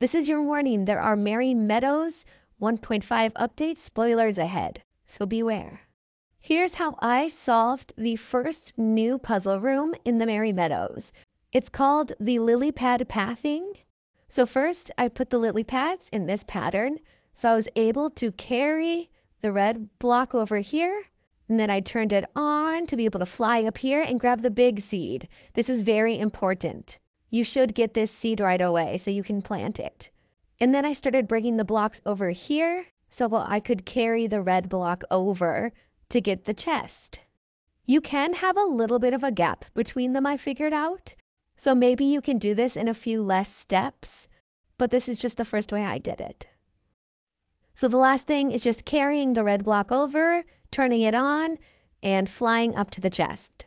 This is your warning. There are Merry Meadows 1.5 update spoilers ahead, so beware. Here's how I solved the first new puzzle room in the Merry Meadows. It's called the lily pad pathing. So first I put the lily pads in this pattern. So I was able to carry the red block over here and then I turned it on to be able to fly up here and grab the big seed. This is very important. You should get this seed right away so you can plant it. And then I started bringing the blocks over here so I could carry the red block over to get the chest. You can have a little bit of a gap between them I figured out. So maybe you can do this in a few less steps, but this is just the first way I did it. So the last thing is just carrying the red block over turning it on, and flying up to the chest.